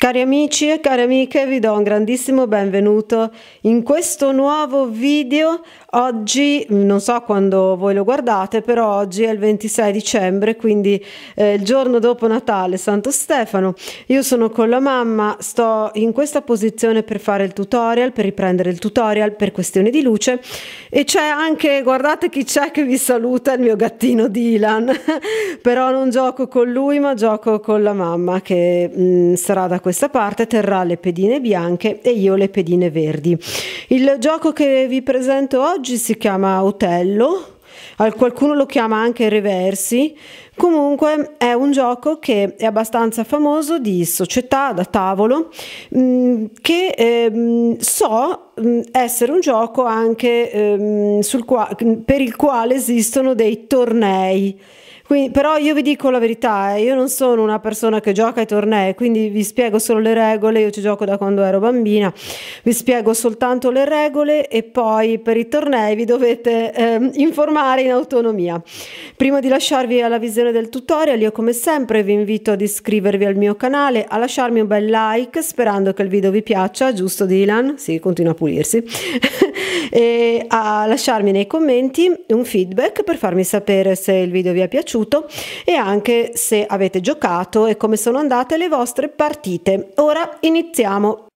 Cari amici e cari amiche, vi do un grandissimo benvenuto in questo nuovo video. Oggi, non so quando voi lo guardate, però oggi è il 26 dicembre, quindi eh, il giorno dopo Natale, Santo Stefano. Io sono con la mamma, sto in questa posizione per fare il tutorial, per riprendere il tutorial per questione di luce e c'è anche, guardate chi c'è che vi saluta, il mio gattino Dylan. però non gioco con lui, ma gioco con la mamma che mh, mm, sarà da questa parte terrà le pedine bianche e io le pedine verdi. Il gioco che vi presento oggi si chiama Otello, qualcuno lo chiama anche Reversi, comunque è un gioco che è abbastanza famoso di società da tavolo mm, che eh, so mm, essere un gioco anche eh, qua- per il quale esistono dei tornei quindi, però io vi dico la verità, eh, io non sono una persona che gioca ai tornei, quindi vi spiego solo le regole, io ci gioco da quando ero bambina, vi spiego soltanto le regole e poi per i tornei vi dovete eh, informare in autonomia. Prima di lasciarvi alla visione del tutorial, io come sempre vi invito ad iscrivervi al mio canale, a lasciarmi un bel like sperando che il video vi piaccia, giusto Dylan? Sì, continua a pulirsi. e a lasciarmi nei commenti un feedback per farmi sapere se il video vi è piaciuto piaciuto e anche se avete giocato e come sono andate le vostre partite. Ora iniziamo.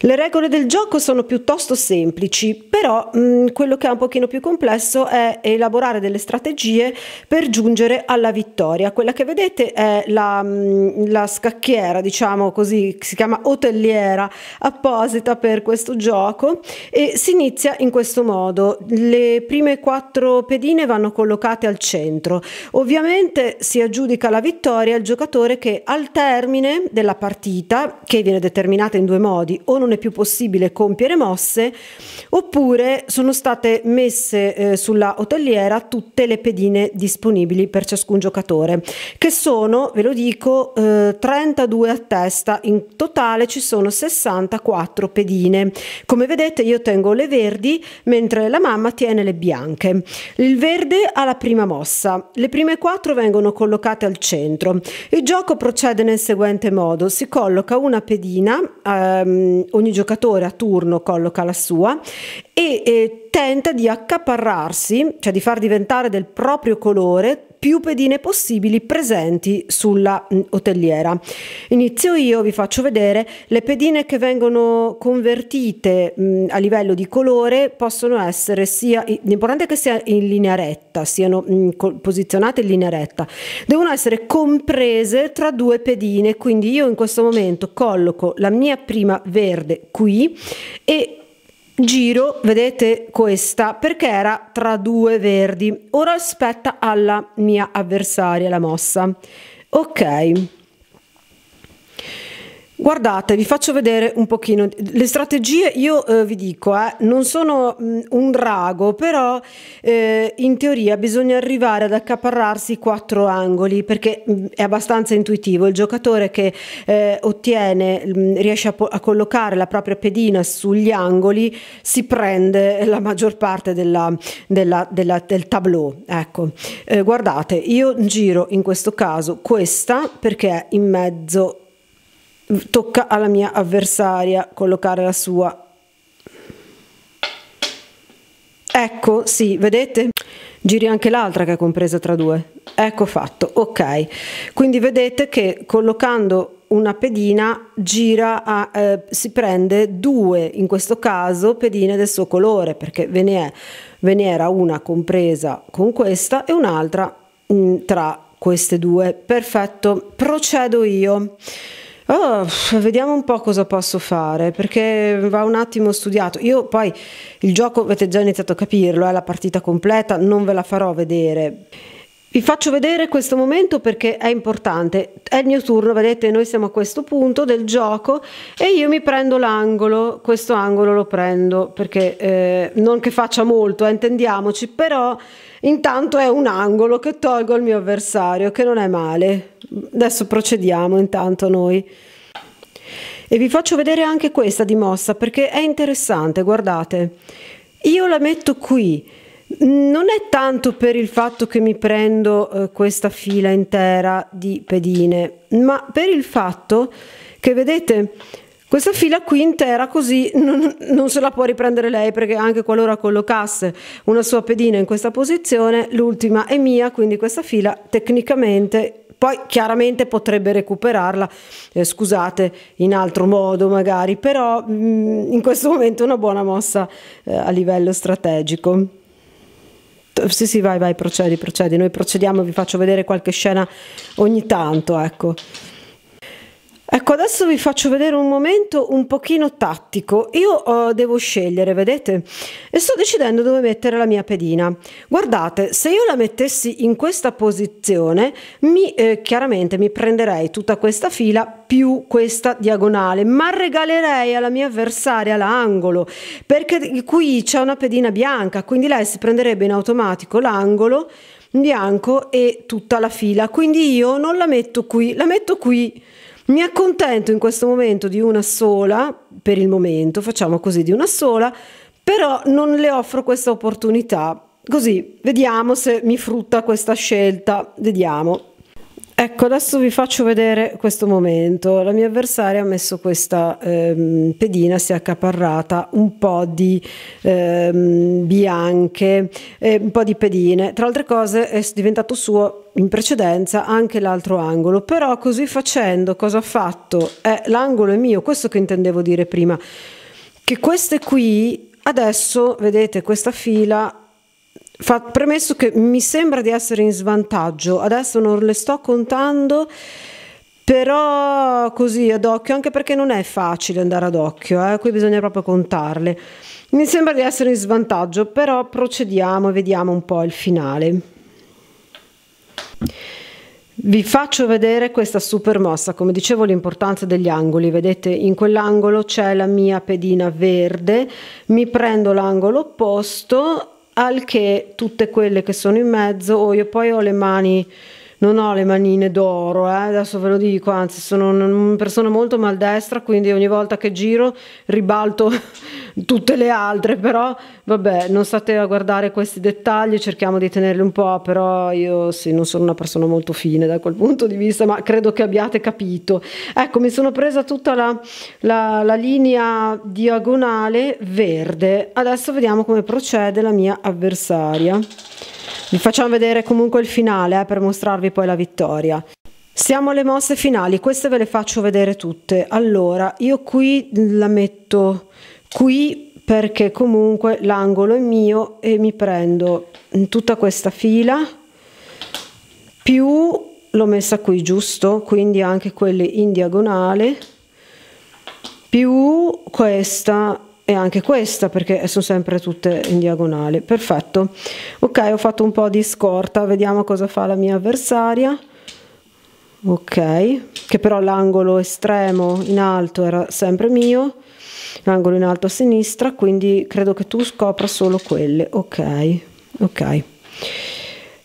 Le regole del gioco sono piuttosto semplici, però mh, mm, quello che è un pochino più complesso è elaborare delle strategie per giungere alla vittoria. Quella che vedete è la, mh, mm, la scacchiera, diciamo così, si chiama hotelliera apposita per questo gioco e si inizia in questo modo. Le prime quattro pedine vanno collocate al centro. Ovviamente si aggiudica la vittoria al giocatore che al termine della partita, che viene determinata in due modi, o non non è più possibile compiere mosse, oppure sono state messe eh, sulla hoteliera tutte le pedine disponibili per ciascun giocatore, che sono, ve lo dico, eh, 32 a testa, in totale ci sono 64 pedine. Come vedete io tengo le verdi mentre la mamma tiene le bianche. Il verde ha la prima mossa, le prime quattro vengono collocate al centro. Il gioco procede nel seguente modo, si colloca una pedina ehm, ogni giocatore a turno colloca la sua e eh, tenta di accaparrarsi, cioè di far diventare del proprio colore più pedine possibili presenti sulla mh, hotelliera. Inizio io, vi faccio vedere le pedine che vengono convertite mh, a livello di colore possono essere sia l'importante è che sia in linea retta, siano mh, posizionate in linea retta. Devono essere comprese tra due pedine, quindi io in questo momento colloco la mia prima verde qui e giro, vedete questa, perché era tra due verdi. Ora aspetta alla mia avversaria la mossa. Ok. Guardate, vi faccio vedere un pochino le strategie. Io eh, vi dico, eh, non sono mh, un drago, però eh, in teoria bisogna arrivare ad accaparrarsi quattro angoli perché mh, è abbastanza intuitivo. Il giocatore che eh, ottiene, mh, riesce a, a, collocare la propria pedina sugli angoli, si prende la maggior parte della, della, della, del tableau. Ecco, eh, guardate, io giro in questo caso questa perché è in mezzo tocca alla mia avversaria collocare la sua. Ecco, sì, vedete? Giri anche l'altra che è compresa tra due. Ecco fatto, ok. Quindi vedete che collocando una pedina gira a, eh, si prende due, in questo caso, pedine del suo colore, perché ve ne, è, ve ne era una compresa con questa e un'altra mm, tra queste due. Perfetto, procedo io. Oh, vediamo un po' cosa posso fare perché va un attimo studiato. Io poi il gioco avete già iniziato a capirlo, è la partita completa, non ve la farò vedere. Vi faccio vedere questo momento perché è importante. È il mio turno, vedete, noi siamo a questo punto del gioco e io mi prendo l'angolo, questo angolo lo prendo perché eh, non che faccia molto, eh, intendiamoci, però Intanto è un angolo che tolgo al mio avversario, che non è male. Adesso procediamo intanto noi. E vi faccio vedere anche questa di mossa perché è interessante, guardate. Io la metto qui, Non è tanto per il fatto che mi prendo eh, questa fila intera di pedine, ma per il fatto che vedete questa fila qui intera così non, non, se la può riprendere lei perché anche qualora collocasse una sua pedina in questa posizione, l'ultima è mia, quindi questa fila tecnicamente poi chiaramente potrebbe recuperarla, eh, scusate, in altro modo magari, però mh, mm, in questo momento è una buona mossa eh, a livello strategico. Sì, sì, vai, vai, procedi, procedi. Noi procediamo, vi faccio vedere qualche scena ogni tanto, ecco. Ecco, adesso vi faccio vedere un momento un pochino tattico. Io uh, devo scegliere, vedete? E sto decidendo dove mettere la mia pedina. Guardate, se io la mettessi in questa posizione, mi, eh, chiaramente mi prenderei tutta questa fila più questa diagonale, ma regalerei alla mia avversaria l'angolo, perché qui c'è una pedina bianca, quindi lei si prenderebbe in automatico l'angolo bianco e tutta la fila. Quindi io non la metto qui, la metto qui mi accontento in questo momento di una sola, per il momento, facciamo così di una sola, però non le offro questa opportunità. Così vediamo se mi frutta questa scelta, vediamo. Ecco, adesso vi faccio vedere questo momento. La mia avversaria ha messo questa ehm, pedina, si è accaparrata un po' di ehm, bianche, eh, un po' di pedine. Tra altre cose è diventato suo in precedenza anche l'altro angolo, però così facendo cosa ha fatto? Eh, l'angolo è mio, questo che intendevo dire prima, che queste qui adesso, vedete, questa fila Fa, premesso che mi sembra di essere in svantaggio, adesso non le sto contando, però così ad occhio, anche perché non è facile andare ad occhio, eh? qui bisogna proprio contarle. Mi sembra di essere in svantaggio, però procediamo e vediamo un po' il finale. Vi faccio vedere questa super mossa, come dicevo l'importanza degli angoli, vedete in quell'angolo c'è la mia pedina verde, mi prendo l'angolo opposto al che tutte quelle che sono in mezzo, oh, io poi ho le mani, non ho le manine d'oro, eh, adesso ve lo dico, anzi sono una persona molto maldestra, quindi ogni volta che giro ribalto tutte le altre, però vabbè, non state a guardare questi dettagli, cerchiamo di tenerli un po', però io sì, non sono una persona molto fine da quel punto di vista, ma credo che abbiate capito. Ecco, mi sono presa tutta la, la, la linea diagonale verde, adesso vediamo come procede la mia avversaria. Vi facciamo vedere comunque il finale eh, per mostrarvi poi la vittoria. Siamo alle mosse finali, queste ve le faccio vedere tutte. Allora, io qui la metto qui perché comunque l'angolo è mio e mi prendo tutta questa fila più l'ho messa qui giusto quindi anche quelle in diagonale più questa e anche questa perché sono sempre tutte in diagonale. Perfetto. Ok ho fatto un po di scorta. Vediamo cosa fa la mia avversaria. Ok. Che però l'angolo estremo in alto era sempre mio. L'angolo in alto a sinistra quindi credo che tu scopra solo quelle. Ok. Ok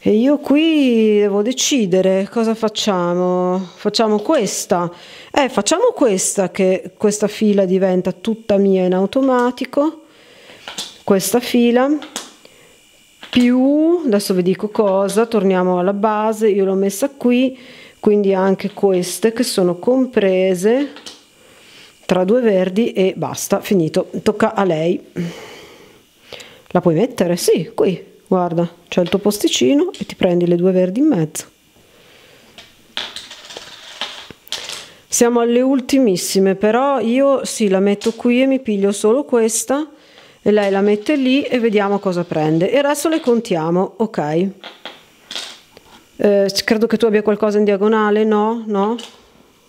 e io qui devo decidere cosa facciamo facciamo questa eh facciamo questa che questa fila diventa tutta mia in automatico questa fila più adesso vi dico cosa torniamo alla base io l'ho messa qui quindi anche queste che sono comprese tra due verdi e basta, finito. Tocca a lei. La puoi mettere? Sì, qui, guarda, c'è il tuo posticino e ti prendi le due verdi in mezzo. Siamo alle ultimissime, però io sì, la metto qui e mi piglio solo questa e lei la mette lì e vediamo cosa prende. E adesso le contiamo, ok. Eh, credo che tu abbia qualcosa in diagonale, no? No?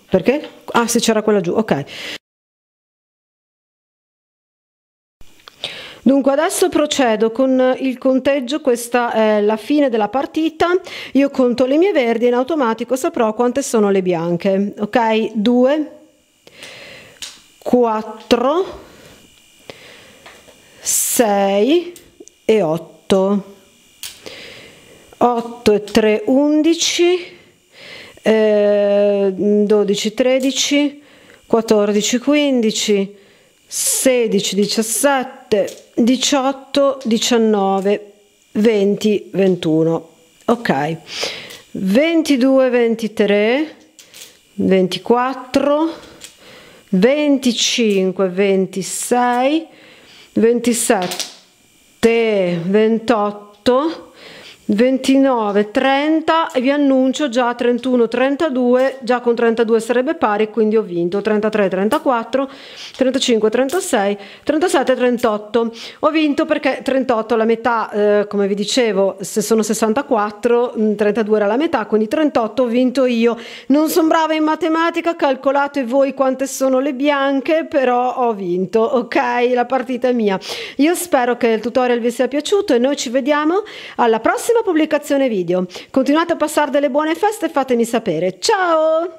Perché? Ah, se c'era quella giù, ok. Dunque adesso procedo con il conteggio, questa è la fine della partita, io conto le mie verdi e in automatico saprò quante sono le bianche, ok? 2, 4, 6 e 8. 8 e 3, 11, eh, 12, 13, 14, 15, 16, 17, 18, 19, 20, 21. Ok. 22, 23, 24, 25, 26, 27, 28, 29, 30 e vi annuncio già 31, 32, già con 32 sarebbe pari, quindi ho vinto 33, 34, 35, 36, 37, 38. Ho vinto perché 38 la metà, eh, come vi dicevo, se sono 64, 32 mm, era la metà, quindi 38 ho vinto io. Non sono brava in matematica, calcolate voi quante sono le bianche, però ho vinto, ok? La partita è mia. Io spero che il tutorial vi sia piaciuto e noi ci vediamo alla prossima prossima pubblicazione video. Continuate a passare delle buone feste e fatemi sapere. Ciao!